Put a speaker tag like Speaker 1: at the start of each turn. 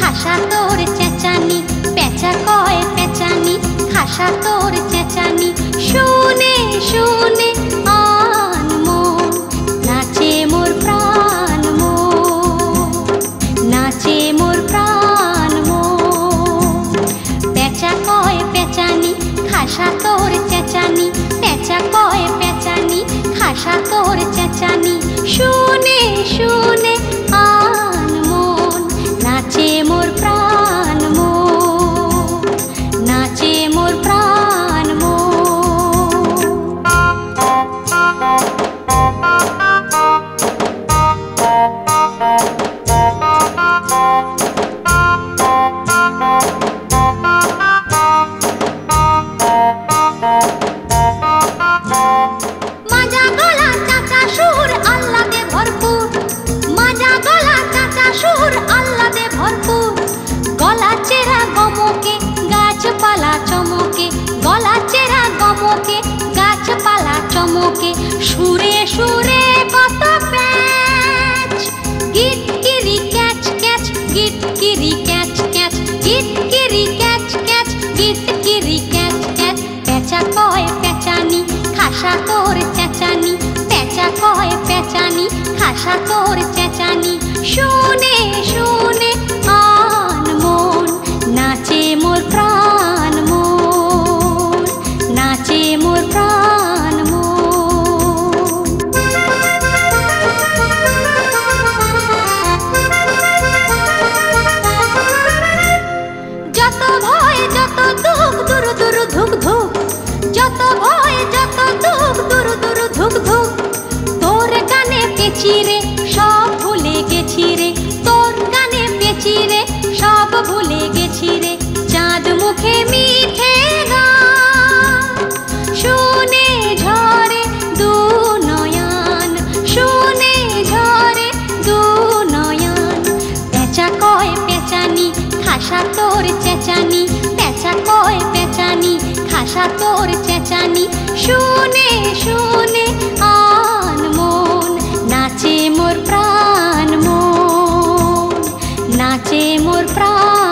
Speaker 1: খাসা তোর চেঁচানি পেঁচা কয় পেঁচানি খাসা তোর মাজা গলা চাচা সুর মাজা গলা চেরা গমকে, গাছপালা চমকে। গলা চেরা গমকে, গাছপালা চমকে। সুরে সুরে কত প্যাচ। গিট কিরি ক্যাচ ক্যাচ গিট খাসা তোর চেঁচানি শুনে পেছি রে সব ভুলে গেছি রে তোর গানে পেছি রে সব ভুলে গেছি রে চাঁদ মুখে মিঠে শুনে ঝরে দু নয়ন, শুনে ঝরে দু নয়ন। পেঁচা কয় পেঁচানি, খাসা তোর চেঁচানি, পেঁচা কয় পেঁচানি, খাসা তোর চেঁচানি। শুনে শুনে আন pra